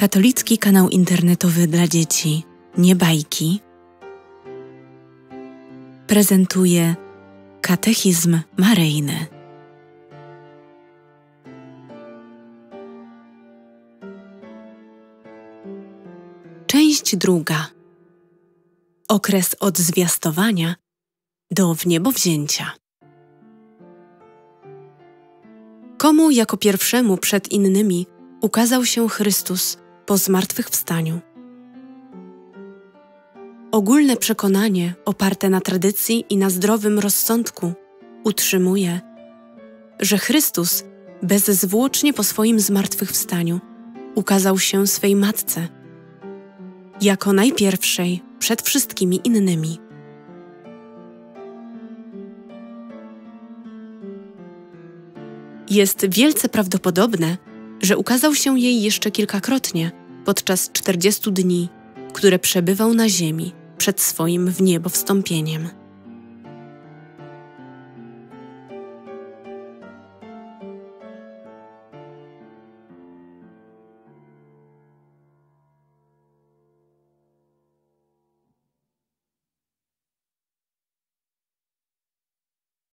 Katolicki kanał internetowy dla dzieci Nie bajki prezentuje Katechizm Maryjny. Część druga. Okres od zwiastowania do wniebowzięcia. Komu jako pierwszemu przed innymi ukazał się Chrystus po zmartwychwstaniu? Ogólne przekonanie oparte na tradycji i na zdrowym rozsądku utrzymuje, że Chrystus bezzwłocznie po swoim zmartwychwstaniu ukazał się swej matce jako najpierwszej przed wszystkimi innymi. Jest wielce prawdopodobne, że ukazał się jej jeszcze kilkakrotnie podczas czterdziestu dni, które przebywał na ziemi przed swoim w niebo wstąpieniem.